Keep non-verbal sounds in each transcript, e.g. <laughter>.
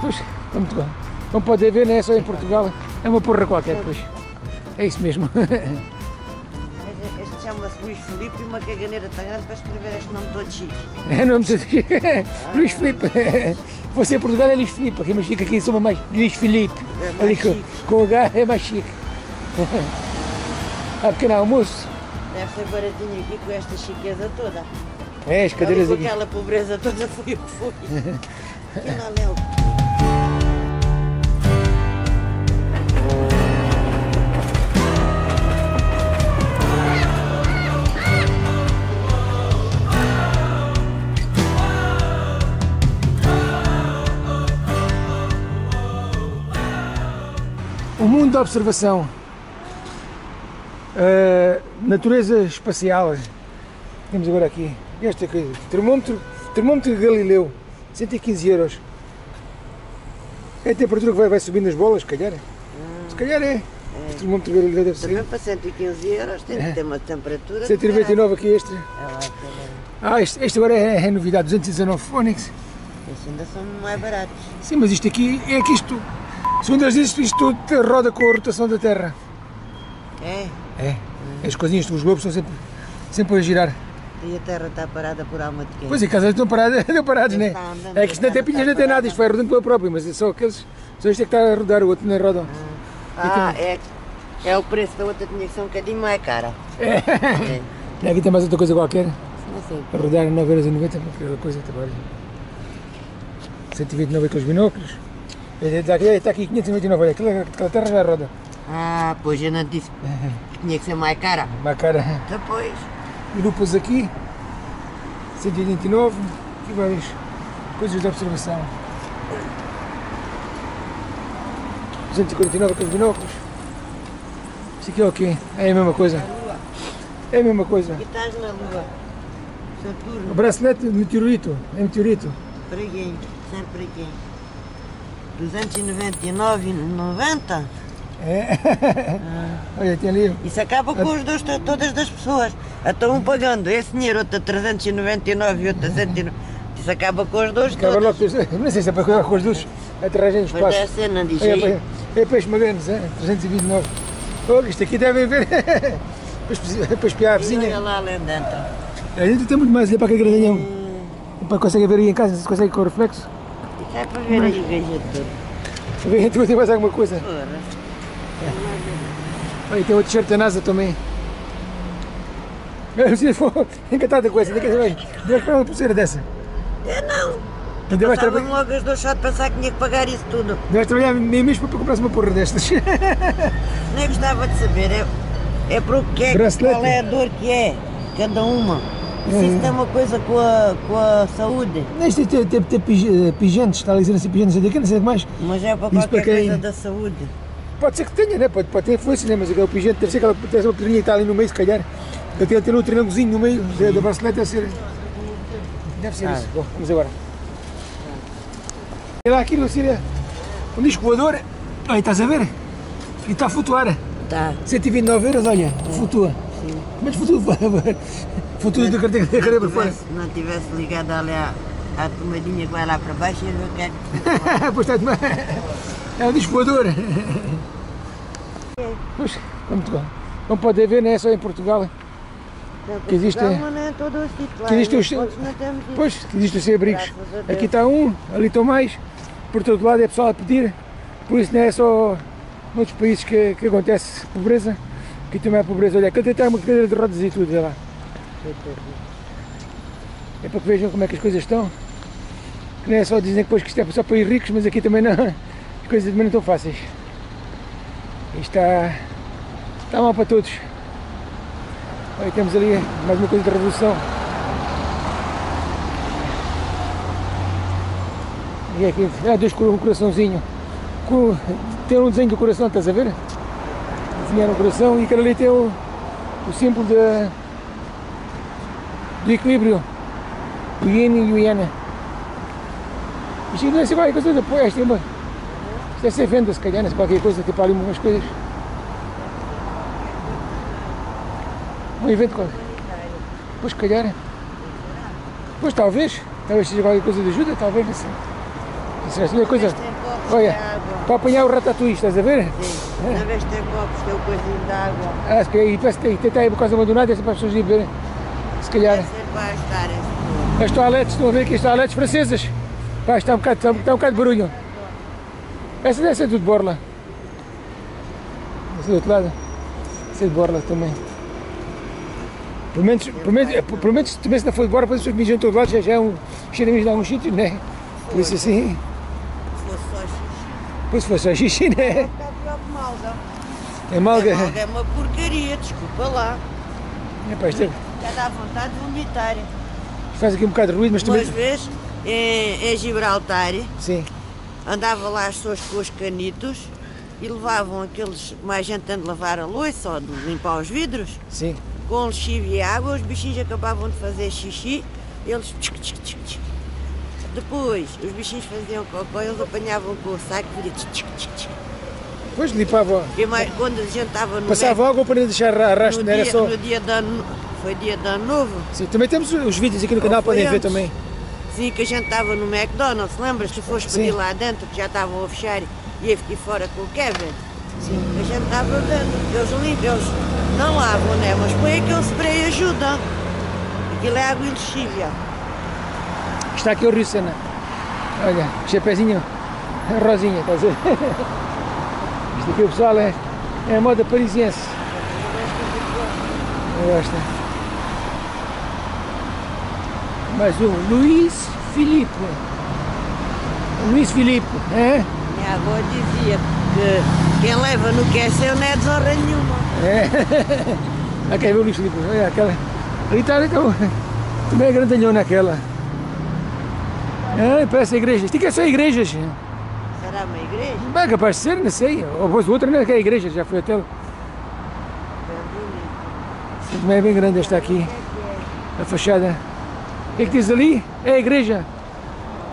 Pois, como, tu, como pode ver, não é só em Portugal, é uma porra qualquer, pois. É isso mesmo. Este chama-se Luís Filipe e uma caganeira tão grande para escrever este nome todo chique. É nome de <laughs> Luís Filipe. Você em Portugal é Luís Filipe, aqui, mas fica aqui soma mais Luís Filipe. É mais Ali com, chique. com H é mais chique. Há <laughs> pequeno almoço. Deve ser baratinho aqui com esta chiqueza toda. É, as cadeiras Ali com aquela pobreza toda foi o que foi. <laughs> O mundo da observação. A natureza espacial. Temos agora aqui esta coisa. Termómetro Galileu. 115 euros. É a temperatura que vai, vai subindo nas bolas, se calhar. Se calhar é. O termómetro Galileu deve Também ser. para 115 euros tem que ter uma temperatura. 199 aqui este. É lá, é- Ah, este, este agora é, é novidade, 219 Phoenix. Esses ainda são mais baratos. Sim, mas isto aqui é que isto, segundo eles dizem, isto roda com a rotação da Terra. É? É. As coisinhas dos globos estão sempre, sempre a girar. E a terra está parada por alma de quem? Pois é, casas estão paradas, <laughs> estão né? Está andando, É que isto não tem está pilhas, não tem nada, isto vai rodando pela própria, mas é só aqueles. Só isto é que está a rodar, o outro não roda. Ah, é, é o preço da outra tinha que ser um bocadinho mais cara. É. E aqui tem mais outra coisa qualquer, Não sei. a rodar 9,90€, aquela coisa trabalho. 129 aqueles binóculos. Está aqui, está aqui 599, olha, aquela, aquela terra já roda. Ah, pois eu não disse que tinha que ser mais cara. Uma cara. Depois. E lupas aqui, 129, aqui várias coisas de observação. 249 aqueles binóculos. Isto aqui é o quê? É a mesma coisa. É a mesma coisa. Aqui estás na lua. O Saturno. bracelete de meteorito. É meteorito. Preguinho. Sempre aqui. 299,90. É. Olha, tem ali. Isso acaba com os dois, todas das pessoas. Estão um pagando esse dinheiro, outro a 399 e outro a 109. Isso acaba com os dois Acaba logo. com- Não sei se é para cuidar com os dois aterragem no Mas é a espaço. cena, diz É, aí. é, é peixe magantes, é? 329. Olha, isto aqui devem ver. para espi- para espiar a E olha vizinha. lá além dentro. A gente tem muito mais ali para aquele gradinhão. Para conseguir ver aí em casa, se consegue com o reflexo. É para ver aí o gajo todo. Ver se tem mais alguma coisa. Porra. Olha, tem outro t-shirt da NASA também. Eu for encantada com essa, deve deve para uma pulseira dessa. É não. Ainda vais, Estavam traba logo as duas só de pensar que tinha que pagar isso tudo. vais trabalhar meio mês para comprar uma porra destas. Nem gostava de saber. É, é para o que é, Bracelete. qual é a dor que é, cada uma. E se É. isso tem uma coisa com a, com a saúde. Isto tem, tem, tem pig- pigentes, está a dizer assim, pigentes, não sei o que mais. Mas é para Isso qualquer para quem- coisa da saúde. Pode ser que tenha, né? Pode, pode ter influência, né? Mas aquele pigente deve ser aquela deve ser uma pedrinha que está ali no meio, se calhar. Ele tem, tem um triângulozinho no meio da, da bracelete, deve ser. Deve ser Ah. isso. Bom, vamos agora. E lá aquilo, assim, é um disco voador. Olha, estás a ver? E está a flutuar. Tá. 129 euros, olha, flutua. Mas flutua, flutua da carteira da carteira para fora. Se não tivesse ligado ali à, à tomadinha que vai lá para baixo, ia ver o que é que. pois está demais. É um disco voador. Pois, como, tu- como pode ver, não é só em Portugal. Que existe- não é todo o sítio lá. que existe os- não. Pois, que existe os sem-abrigos. Graças a Deus. Aqui está um, ali estão mais, por todo lado é pessoal a pedir. Por isso não é só noutros países que, que acontece pobreza, aqui também há pobreza. Olha, tem até uma cadeira de rodas e tudo, lá. É para que vejam como é que as coisas estão. Que não é só dizem que depois que isto é só para ir ricos, mas aqui também não. As coisas também não estão fáceis. Isto está, está mal para todos. Olha, temos ali mais uma coisa de revolução. E aqui, há dois com um coraçãozinho. Com, tem um desenho do coração, estás a ver? Desenharam o coração e aquele ali tem o, o símbolo da, do equilíbrio. O yin e o yang. Isto deve ser qualquer coisa de apoio. Isto é uma- isto deve ser venda, se calhar, se qualquer coisa, tipo ali umas coisas. Um evento qualquer. Pois, se calhar. Pois, talvez. Talvez seja qualquer coisa de ajuda, talvez. Isso é uma coisa. Olha, para apanhar o ratatouille, estás a ver? Sim. Na vez tem copos, tem um coisinho de água. Ah, se calhar, e parece que tem- aí por causa abandonada, essa para as pessoas ver. Se calhar. Esse As toaletes, estão a ver aqui as toaletes francesas. Pá, está um bocado, está um bocado de barulho. Essa deve ser tudo de borla. Essa do outro lado. Essa é de borla também. Pelo menos, pelo menos, pelo menos também se não for de borla, as pessoas mijam em todo lado, já, já é um cheiro de alguns sítios, né? Por isso assim, Se fosse só xixi. pois se fosse só xixi, né? Está pior que malga. É malga. A malga é uma porcaria, desculpa lá. É, pá, isto é- Já dá vontade de vomitar. faz aqui um bocado de ruído, mas também. Umas vezes, em, em Gibraltar, Sim, andava lá as pessoas com os canitos e levavam aqueles, mais gente de lavar a louça ou de limpar os vidros, sim. com lexívio e água, os bichinhos acabavam de fazer xixi, eles tchic, tchic, tchic. Depois, os bichinhos faziam cocô, eles apanhavam com o saco e faziam tchic, tchic, tchic, tchic. Depois limpava. E mais, quando a gente estava no, Passava água para não deixar no, não era dia, só. no dia foi dia de ano novo, Sim, também temos os vídeos aqui no canal, podem ver também. Sim, que a gente estava no McDonald's, lembras? Tu foste Sim. pedir lá dentro, que já estavam a fechar e eu fiquei fora com o Kevin. Sim. A gente estava dentro, eles limpam, eles não lavam, né? Mas põe aquele spray e ajuda. Aquilo é água e lexívia. Está aqui o Rio Sena. Olha, chapézinho rosinha, estás a ver? <laughs> Isto aqui o pessoal é, é a moda parisiense. Eu Mais um, Luís Filipe. Luís Filipe, é? Minha avó dizia que quem leva no que é seu não é desonra nenhuma. É. Quer ver o Luís Filipe? Olha aquela. Ali o- Também é grandalhona aquela. É, parece igreja. Isto aqui é só igrejas. Será uma igreja? Bem, capaz de ser, não sei. Ou depois o outro não é que é a igreja, já foi até. Bem bonito. Também é bem grande esta aqui, a fachada. O que é que diz ali? É a igreja.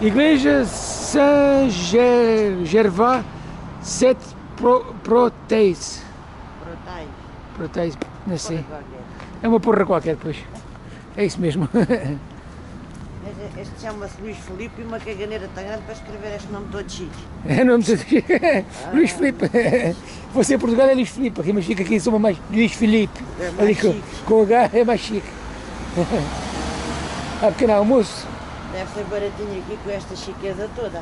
Igreja Saint-Gervais Sete Pro, Proteis. Brotais. Proteis, não sei. É uma porra qualquer, pois. É isso mesmo. <laughs> Este- chama-se Luís Filipe e uma caganeira tão grande para escrever este nome todo chique. É nome de Luís Filipe. <laughs> Você em Portugal é Luís Filipe, aqui, mas fica aqui em Soma mais Luís Filipe. É mais Ali com, chique. com H é mais chique. <laughs> Ah, pequeno almoço. Deve ser baratinho aqui com esta chiqueza toda.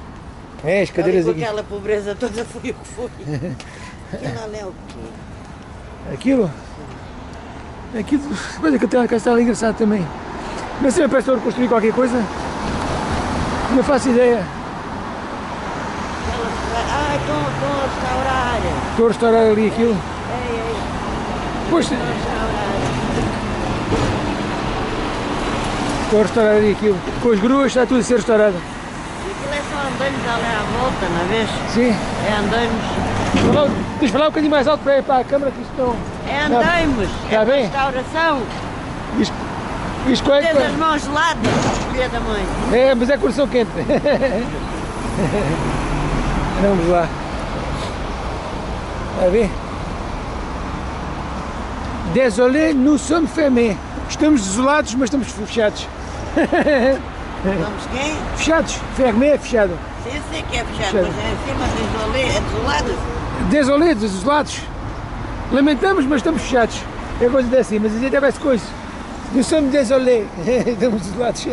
É, as Ali cadeiras com aqui. aquela pobreza toda foi o que foi. Aquilo ali é o quê? Aquilo? Aquilo. Mas é que tem uma castela engraçada também. Mas se parece que estou a construir qualquer coisa. Não faço ideia. Ah, estão, estão a restaurar. Estou a restaurar ali aquilo. Ei, ei, Pois, estão a restaurar. Estou a restaurar aquilo. Com as gruas está tudo a ser restaurado. E aquilo é só andamos ali à volta, não vês? Sim. É andamos. Falar- Tens de falar um bocadinho mais alto para, para a câmara que isto não. É andamos. Tá é bem. restauração. Isto, isto é Tens as mãos geladas, filha da mãe. É, mas é coração quente. <laughs> Vamos lá. Está a ver? Désolé, nous sommes fermés. Estamos desolados, mas estamos fechados. Vamos quem? Fechados. Fermé é fechado. Sim, sei que é fechado, Fechado. mas é em cima desolé, é desolado. Désolé, desolados. Lamentamos, mas estamos fechados. É coisa dessa, mas até parece coisa. Nous sommes désolé. <laughs> Estamos desolados.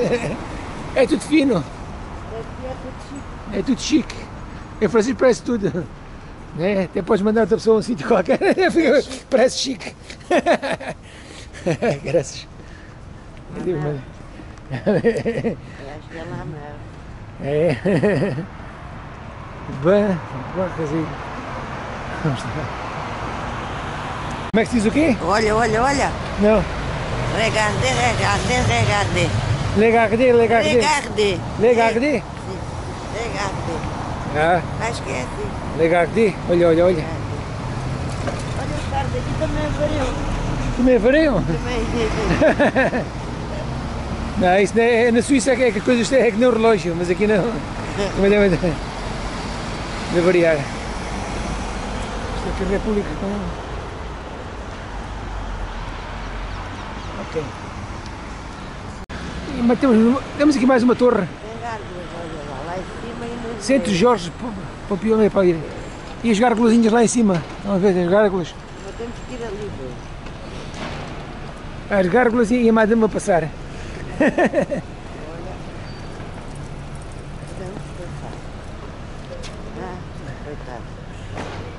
É tudo fino. É tudo chique. É. Em francês parece tudo. Né? Até podes mandar outra pessoa a um sítio qualquer. <laughs> parece chique. <laughs> Graças. Deus, Eu acho que é lá mesmo. É. Bem, bom, quer dizer, Vamos lá. Como é que se diz o quê? Olha, olha, olha. Não. Regardez, regardez, regardez. Legardé, legardé. Regardez. Legardé? Sim. Regardez. Ah, Acho que é assim. legardé. Olha, olha, olha. Olha os caras aqui também variam. Também variam. Também. <laughs> Não, isso não é, na Suíça é que, é a coisa é, é que nem um relógio, mas aqui não. Também deve, deve variar. Isto é que a República com. Ok. E temos, temos aqui mais uma torre. Tem gárgulas, olha lá, lá em cima e no Centro Jorge Pompion é para ir. E as gárgulazinhas lá em cima. Vamos ver as gárgulas. Mas temos que ir ali. As gárgulas e a madame a passar.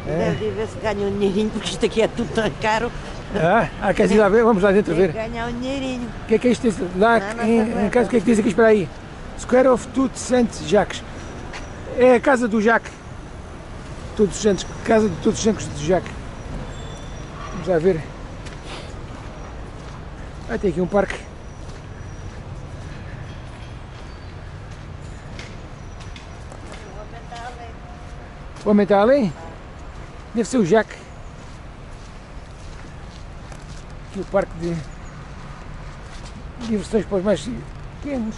É. Deve ver se ganha um dinheirinho, porque isto aqui é tudo tão caro. Ah, ah queres ir lá ver? Vamos lá dentro ver. ganhar um dinheirinho. O que é que é isto? Lá Não, não em, em casa, o que é que diz aqui? Espera aí. Square of Tout Saint Jacques. É a casa do Jacques. Todos os Santos. Casa de Todos os Santos do Jacques. Vamos lá ver. Ah, tem aqui um parque. O homem está além? Deve ser o Jacques. Aqui o parque de diversões para os mais pequenos.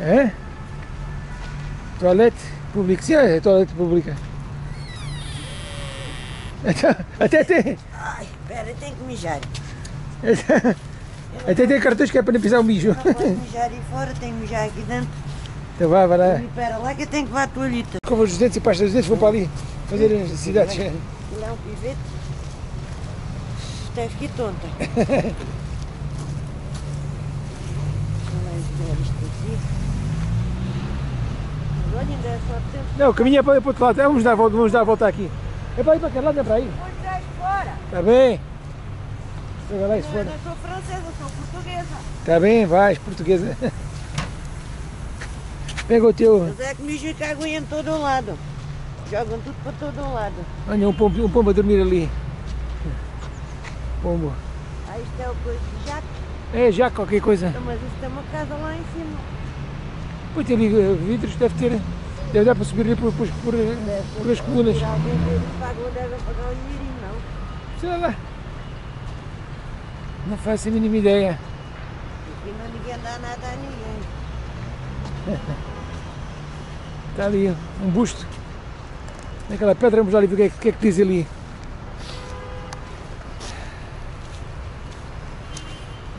É? Toalete pública. Sim, é toalete pública. Até, até tem. Ai, espera, tenho que mijar. Até tem cartões que é para não pisar o mijo. Não posso mijar aí fora, tenho que mijar aqui dentro. Então vá, vai lá. Espera lá que eu tenho que levar a toalhita. Como os dentes e pasta dos dentes vão para ali fazer as necessidades. <laughs> É um pivete. Estás aqui tonta. É. Não, o caminho é para, para o outro lado. Vamos dar a volta, vamos dar a volta aqui. É para ir para aquele lado, não é para aí. Onde vais fora? Está bem. Vai lá isso Eu não sou francesa, sou portuguesa. Está bem, vais, portuguesa. <laughs> Pega o teu. Mas é que mijo e cago em todo lado. Jogam tudo para todo lado. Olha, um pombo, um pombo a dormir ali. Pombo. Ah, isto é o coisa de jato. É já qualquer coisa. Então, Mas isto é uma casa lá em cima. Pois tem ali eh, vidros, deve ter. Deve dar para subir ali por, por, por, Deve por as colunas. Alguém não pagar o dinheirinho, não. Sei lá. Não faço a mínima ideia. Aqui não ninguém dá nada a ninguém. <laughs> Está ali um busto. Naquela pedra, vamos lá ver o que é, que- é diz ali.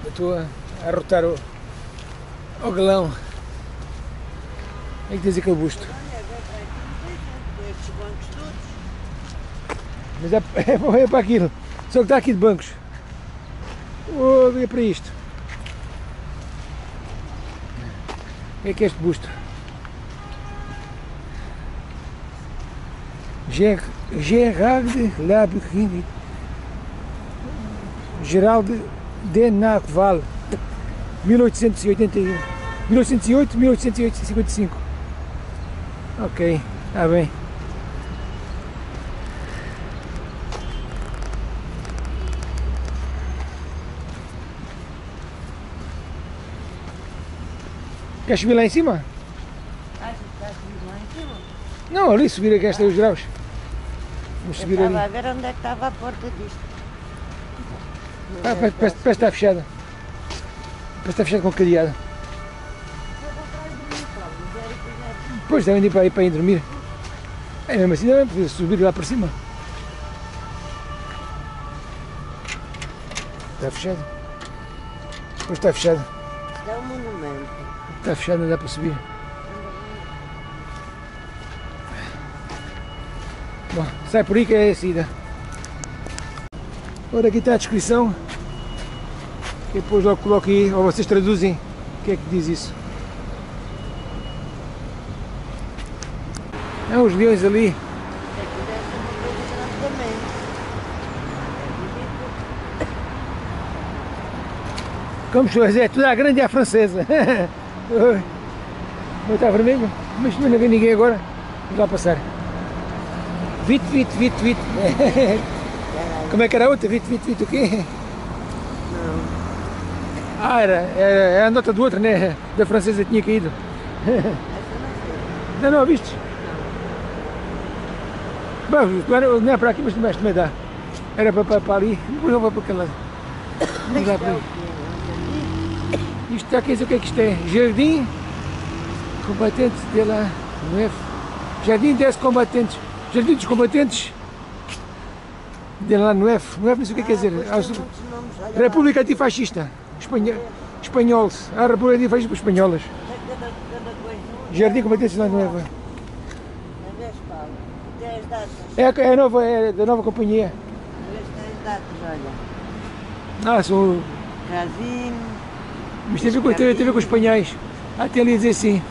Estou a, a rotar o, o galão. O que é que diz aquele busto? Olha. Mas é, <laughs> é, é para aquilo. Só que está aqui de bancos. É para isto. O que é que é este busto? Ger- Gerard Labrini. Geraldo de Naval. 1881. 1808, 1855. Ok, está bem. Quer subir lá em cima? Achas que está a subir lá em cima? Não, ali subir aqui estes graus. Vamos subir estava a ali. ver onde é que estava a porta disto. Ah, parece, que está fechada. Parece que está fechada com cadeado. Depois devem ir para aí para ir dormir. É mesmo assim, não podia subir lá para cima. Está fechado. Pois está fechado. Isto é um monumento. Está fechado, não dá para subir. Sai por aí que é a saída. Ora, aqui está a descrição. Que depois logo coloco aí, ou vocês traduzem o que é que diz isso. É os leões ali. Como tu és, é tudo à grande e à francesa. <laughs> Não está vermelho? Mas não vê ninguém agora. Vamos lá passar. Vite, vite, vite, vite. Caralho. <laughs> Como é que era a outra? Vite, vite, vite, o quê? Não. Ah, era, era, era a nota do outro, né? Da francesa tinha caído. Não. Não, viste? Bom, não é para aqui, mas também, também dá. Era para, para, para ali, depois eu vou para aquele lado. Vamos lá Isto para é ali. Olha Isto está, dizer o que é que isto é? Jardim Combatentes de la Nueve. Jardim des Combatentes. Jardim dos Combatentes de la Nueve. Nueve não sei o que quer dizer. Ah, Ah, nomes olha lá. República Antifascista. Espanha, espanhols. A República Antifascista espanholas. Coisa. Jardim Combatente Cidade Nova. A ver, Paulo. Tem as datas. É, a- é a nova, é da nova companhia. Datas, olha. Ah, são. Casino. Mas tem a ver com, os espanhóis. Ah, tem ali dizer assim.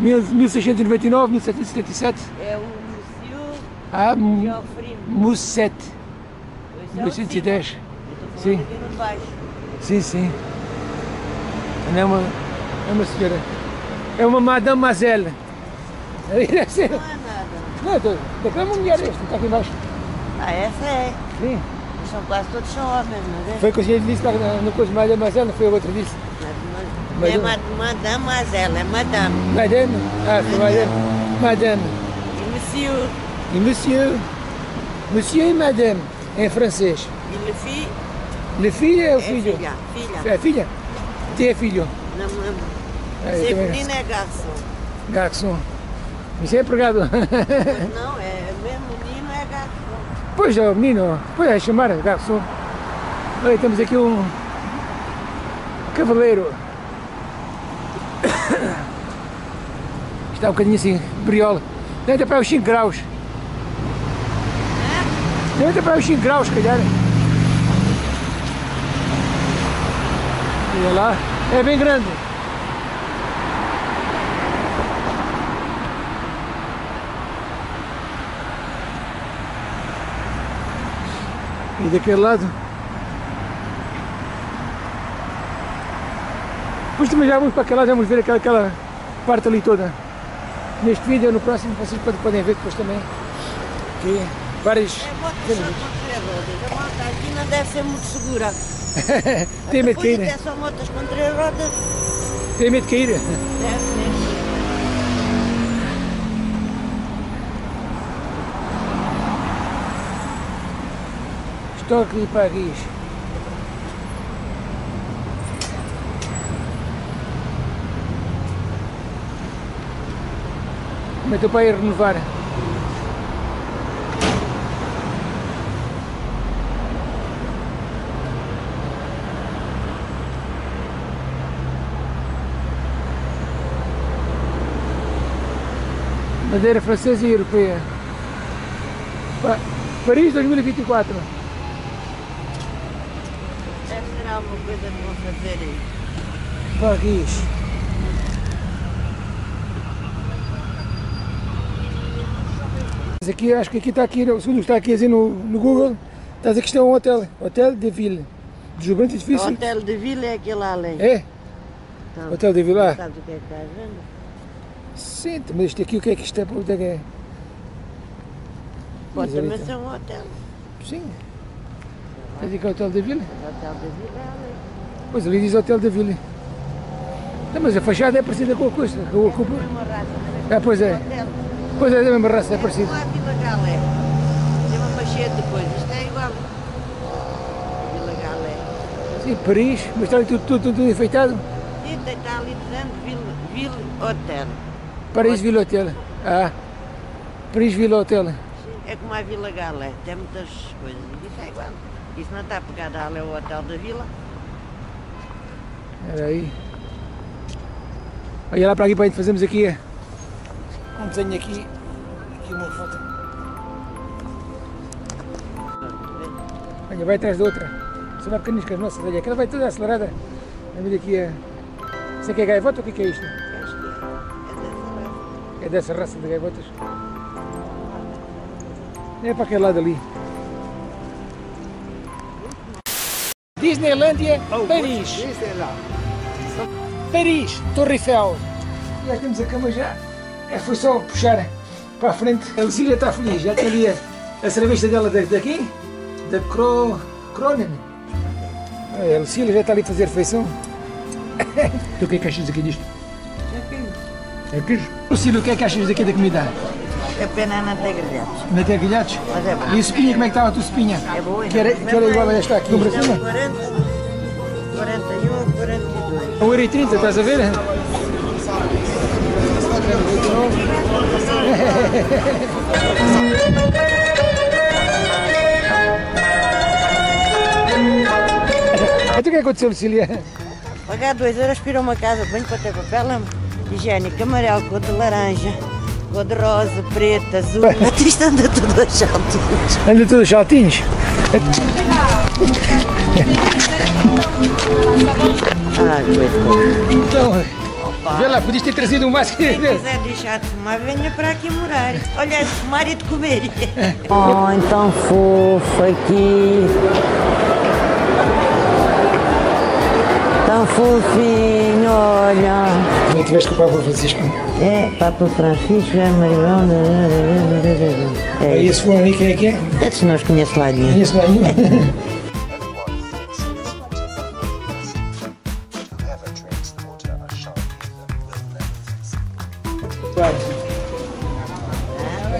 mil- 1699, 1777. É Ah, é o Frimo. Musset. Esse é o 1810. cima. Eu estou Sim. Sim, sim. Não é uma, é uma senhora. É uma <laughs> deve ser. Não é nada. Não, tô- daquela mulher esta, está aqui embaixo. Ah, essa é. Sim. São quase todos são homens, não é? Foi o que a gente disse lá no coisa mademoiselle, não foi a outra disse. Mas, é Madame. ma- mademoiselle, é madame. Madame. Ah, foi madame. Madame. E monsieur, E monsieur. Monsieur e madame, em francês. e le fille, Le filho é o é filho. filha. Filha. É filha? Tem é filho. Não me lembro. É, Se é é garçom. Garçom. Isso é empregado. Não, é mesmo menino é garçom. Pois é, o menino. Pois é, chamar garçom. Olha, temos aqui um cavaleiro. <coughs> Está um bocadinho assim, briola. Deve para os 5 graus. Ter para os 5 graus, se calhar. Olha lá. É bem grande. E daquele lado. Depois também já vamos para aquele lado, vamos ver aquela, aquela parte ali toda. Neste vídeo, no próximo, vocês podem, ver depois também. Várias. É moto só com rodas. A moto aqui não deve ser muito segura. <laughs> Tem medo de cair. até são motas com três rodas. Tem medo de cair. Deve ser. Estoque de Paris. Como é que teu pai ia renovar? Madeira francesa e europeia. Pa- Paris 2024. Deve ser alguma coisa que vão fazer aí. Paris. Mas aqui, acho que aqui está aqui, o segundo está aqui a dizer no, no Google, está a dizer que isto é um hotel, Hotel de Ville. Deslumbrante O edifício. hotel de vila é aquele além. É? Então, Hotel de Ville lá? Sabes o que é que estás vendo? Sim, mas isto aqui, o que é que isto é? O que é que é? Pode também ser um hotel. Sim. A dizer que é Hotel de Ville? O hotel de vila é ali. Pois ali diz Hotel de Ville. Não, mas a fachada é parecida com a coisa, com a É cúpula. uma raça. Ah, pois é. Pois é, da mesma raça, é parecido. Não há Vila Galé. Tem uma machete depois. Isto é igual. Vila Galé. Sim, Paris, mas está ali tudo, tudo, tudo enfeitado. E está ali dizendo Vila, Vila Hotel. Paris Ville Hotel. Ah, Paris Ville Hotel. Sim, É como a Vila Galé. Tem muitas coisas. Isso é igual. Isso não está pegado ali ao Hotel da Vila. Era aí. Olha lá para aqui para a gente fazermos aqui um desenho aqui. Aqui uma foto. Olha, vai atrás da outra. São que as nossas. Olha, aquela vai toda acelerada. A ver aqui a. Isso aqui é gaivota ou o que é que é isto? É. É dessa raça. É de gaivotas? É para aquele lado ali. Disneylândia, Paris. Paris, Torre Eiffel. Já temos a cama já. É, foi só puxar para a frente. A Lucília está feliz. Já tem ali a, a cerveja dela da- daqui, da Cro, Cronen. A Lucília já está ali a fazer refeição. <laughs> tu o que é que achas aqui disto? É queijo? Lucília, o que é que achas daqui da comida? É pena não ter grelhados. Não tem grelhados? Mas é bom. E a espinha, como é que estava a tua espinha? É boa. Que era, que era igual a esta aqui, é acima? 40, 41, 42. 1,30€, estás a ver? <laughs> Então o que é que aconteceu, Lucília? Pagar 2 euros a uma casa de banho para ter papel higiênico amarelo, cor de laranja, cor de rosa, preta, azul. Até isto anda tudo a saltinhos. Anda tudo chatinhos? Ah, coitado. Então, vê lá, podias ter trazido um mais que... Quem quiser deixar de fumar, venha para aqui morar. Olha, de fumar e de comer. <laughs> Oh, então fofo aqui. Tão fofinho, olha. Não tiveste com o Papa Francisco? É, Papa Francisco, é Marilão. É É, esse fulano ali, quem é que é? esses nós conhecemos lá nenhum. Conheço lá nenhum. <laughs>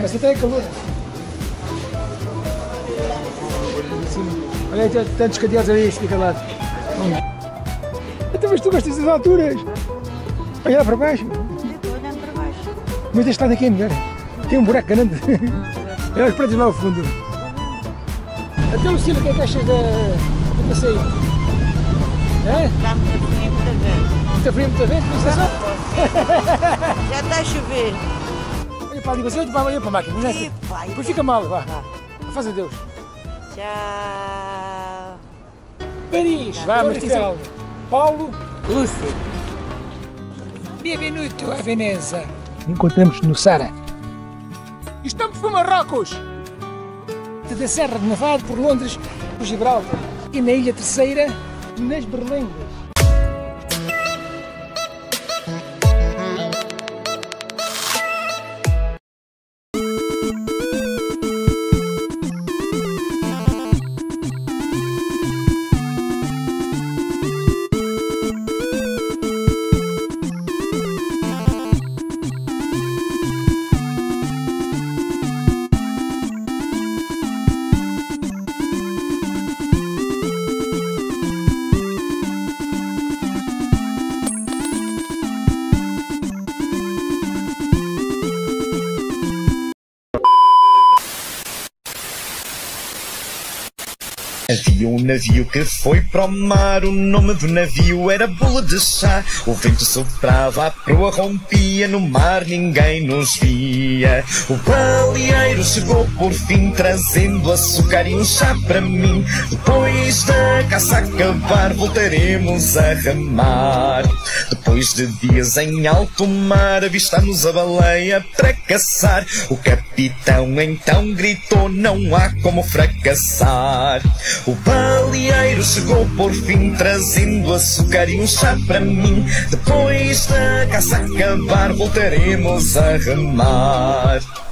Mas você tem calor. Olha aí, tantos cadeados ali, fica lá. Então, mas tu gostas das alturas? Olha lá para baixo. Estou olhando para baixo. Mas este lado aqui é melhor. Tem um buraco grande. Olha os prédios lá ao fundo. Até o Ciro, o que é que achas da, do passeio? É? Está muito frio, muita vez. Muito frio, muita vento, não sei. Já está a chover. Olha para ali, você olha para, a máquina, não é? Pai. Depois fica mal, vá. Faz a Deus. Tchau. Paris, vamos, Portugal. Paulo. Lúcio. Benvenuto a Veneza. Encontramos no Sara. Estamos por Marrocos. Da Serra de Nevado por Londres, por Gibraltar. E na Ilha Terceira, nas Berlengas. Havia um navio que foi para o mar, o nome do navio era Bula de Chá. O vento soprava, a proa rompia, no mar ninguém nos via. O baleeiro chegou por fim, trazendo açúcar e um chá para mim. Depois da caça acabar, voltaremos a remar. Depois de dias em alto mar, avistamos a baleia para caçar. O capitão então gritou: Não há como fracassar. O baleeiro chegou por fim, trazendo açúcar e um chá para mim. Depois da caça acabar, voltaremos a remar.